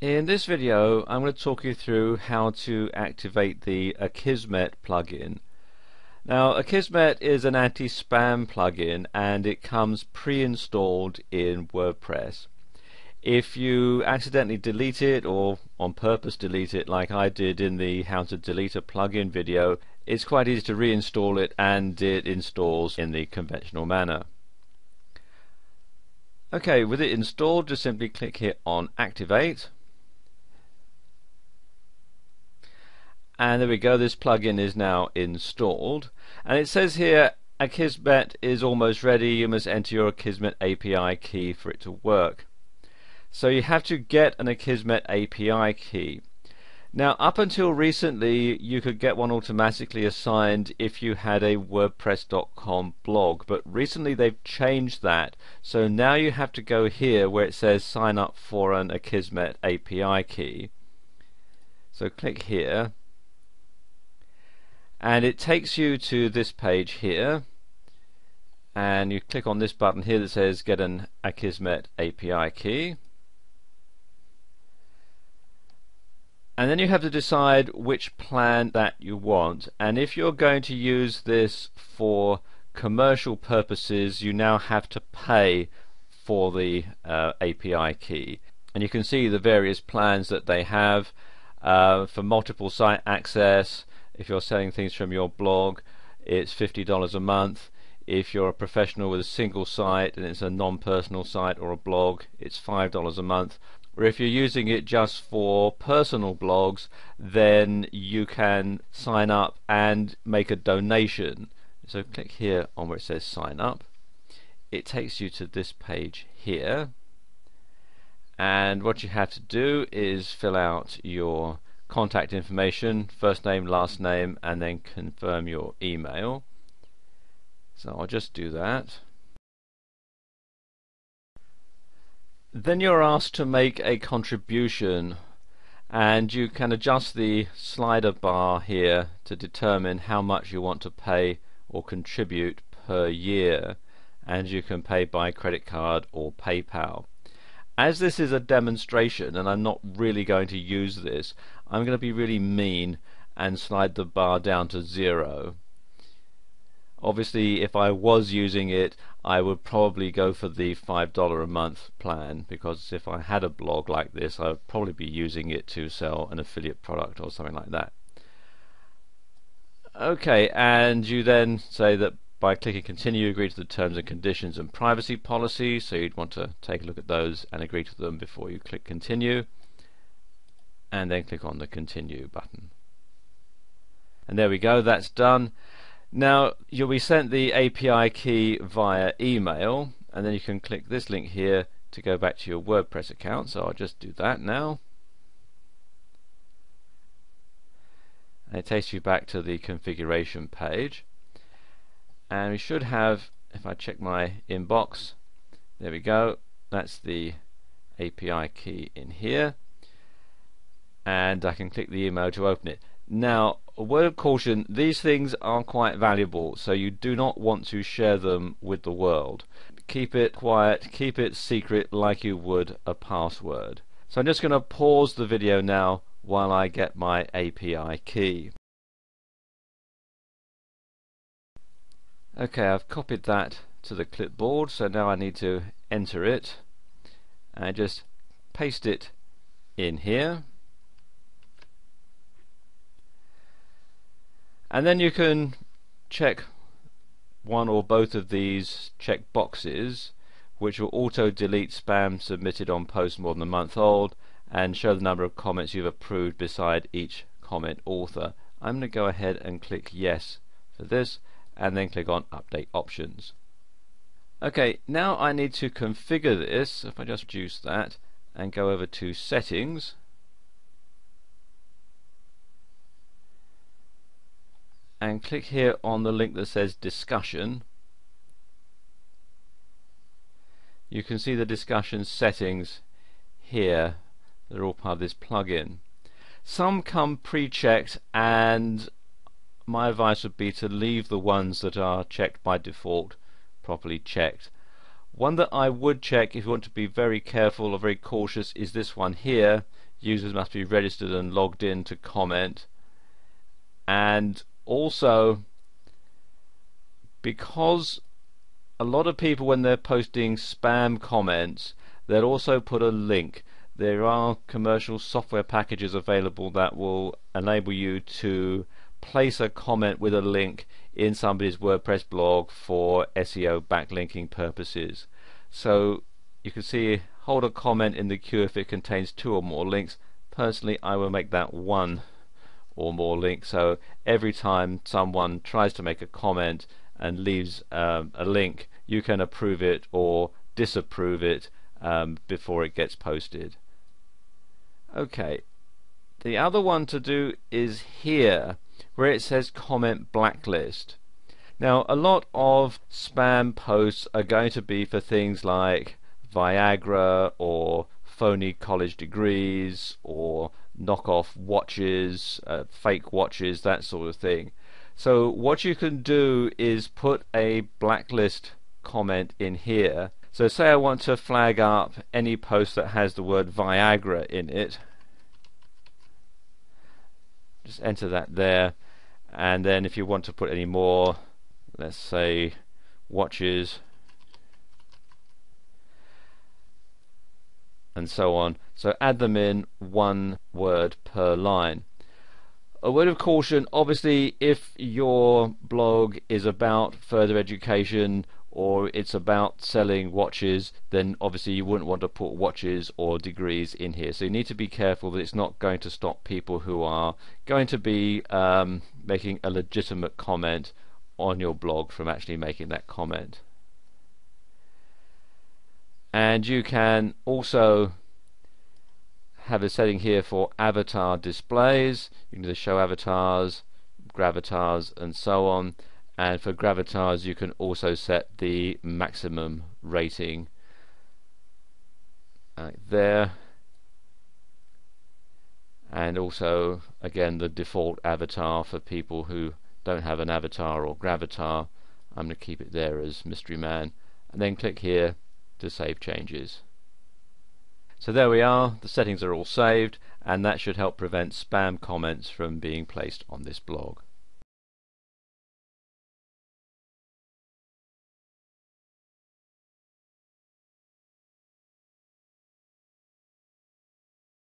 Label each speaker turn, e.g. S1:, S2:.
S1: In this video I'm going to talk you through how to activate the Akismet plugin. Now Akismet is an anti-spam plugin and it comes pre-installed in WordPress. If you accidentally delete it or on purpose delete it like I did in the how to delete a plugin video, it's quite easy to reinstall it and it installs in the conventional manner. Okay, with it installed just simply click here on activate and there we go this plugin is now installed. And it says here Akismet is almost ready. You must enter your Akismet API key for it to work. So you have to get an Akismet API key. Now up until recently you could get one automatically assigned if you had a wordpress.com blog. But recently they've changed that. So now you have to go here where it says sign up for an Akismet API key. So click here and it takes you to this page here. And you click on this button here that says get an Akismet API key. And then you have to decide which plan that you want. And if you're going to use this for commercial purposes you now have to pay for the uh, API key. And you can see the various plans that they have uh, for multiple site access if you're selling things from your blog, it's $50 a month. If you're a professional with a single site and it's a non-personal site or a blog, it's $5 a month. Or if you're using it just for personal blogs, then you can sign up and make a donation. So click here on where it says sign up. It takes you to this page here. And what you have to do is fill out your contact information, first name, last name, and then confirm your email. So I'll just do that. Then you're asked to make a contribution and you can adjust the slider bar here to determine how much you want to pay or contribute per year and you can pay by credit card or PayPal. As this is a demonstration and I'm not really going to use this, I'm going to be really mean and slide the bar down to zero. Obviously if I was using it I would probably go for the $5 a month plan because if I had a blog like this I would probably be using it to sell an affiliate product or something like that. Okay and you then say that by clicking continue you agree to the terms and conditions and privacy policy so you'd want to take a look at those and agree to them before you click continue and then click on the continue button. And there we go that's done. Now you'll be sent the API key via email and then you can click this link here to go back to your WordPress account. So I'll just do that now. And it takes you back to the configuration page. And we should have if I check my inbox there we go. That's the API key in here and I can click the email to open it. Now a word of caution these things are quite valuable so you do not want to share them with the world. Keep it quiet keep it secret like you would a password. So I'm just going to pause the video now while I get my API key. Okay, I've copied that to the clipboard, so now I need to enter it. And just paste it in here. And then you can check one or both of these check boxes which will auto delete spam submitted on posts more than a month old and show the number of comments you've approved beside each comment author. I'm going to go ahead and click yes for this and then click on update options okay now I need to configure this if I just reduce that and go over to settings and click here on the link that says discussion you can see the discussion settings here they're all part of this plugin some come pre-checked and my advice would be to leave the ones that are checked by default properly checked. One that I would check if you want to be very careful or very cautious is this one here. users must be registered and logged in to comment and also because a lot of people when they're posting spam comments they'll also put a link. There are commercial software packages available that will enable you to place a comment with a link in somebody's WordPress blog for SEO backlinking purposes. So you can see hold a comment in the queue if it contains two or more links. Personally I will make that one or more links. So every time someone tries to make a comment and leaves um, a link you can approve it or disapprove it um, before it gets posted. Okay. The other one to do is here where it says comment blacklist. Now a lot of spam posts are going to be for things like Viagra or phony college degrees or knockoff watches, uh, fake watches, that sort of thing. So what you can do is put a blacklist comment in here. So say I want to flag up any post that has the word Viagra in it. Just enter that there. And then if you want to put any more, let's say watches, and so on. So add them in one word per line. A word of caution obviously, if your blog is about further education or it's about selling watches, then obviously you wouldn't want to put watches or degrees in here. So you need to be careful that it's not going to stop people who are going to be um, making a legitimate comment on your blog from actually making that comment and you can also have a setting here for avatar displays. You can either show avatars gravatars and so on. And for gravatars you can also set the maximum rating. Like there. And also again the default avatar for people who don't have an avatar or gravatar. I'm going to keep it there as mystery man. And then click here to save changes. So there we are, the settings are all saved and that should help prevent spam comments from being placed on this blog.